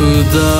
To the.